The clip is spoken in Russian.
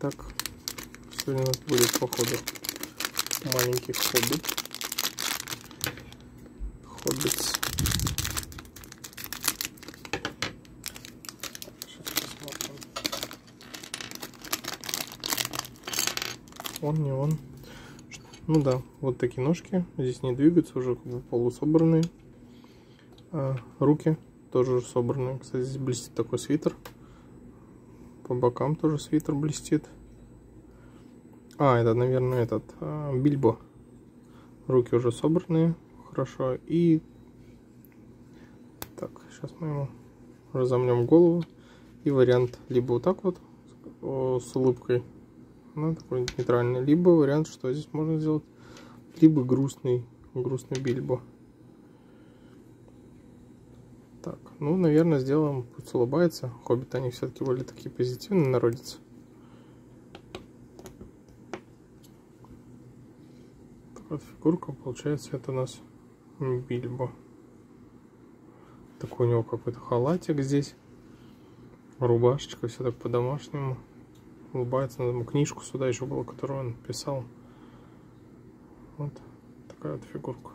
Так, сегодня у нас будет походу маленький хоббит. Посмотрим. Он, не он. Ну да, вот такие ножки. Здесь не двигаются, уже как бы полусобранные. А, руки тоже уже собранные. Кстати, здесь блестит такой свитер. По бокам тоже свитер блестит. А, это, наверное, этот а, Бильбо. Руки уже собранные. Хорошо. И так, сейчас мы ему разомнем голову. И вариант либо вот так вот с улыбкой ну, такой нейтральный. Либо вариант, что здесь можно сделать, либо грустный, грустный бильбо. Так, ну, наверное, сделаем, пусть улыбается. Хоббиты, они все-таки более такие позитивные народятся. Так вот фигурка, получается, это у нас бильбо. Такой у него какой-то халатик здесь. Рубашечка, все так по-домашнему улыбается. Надо ему книжку сюда еще было, которую он писал. Вот такая вот фигурка.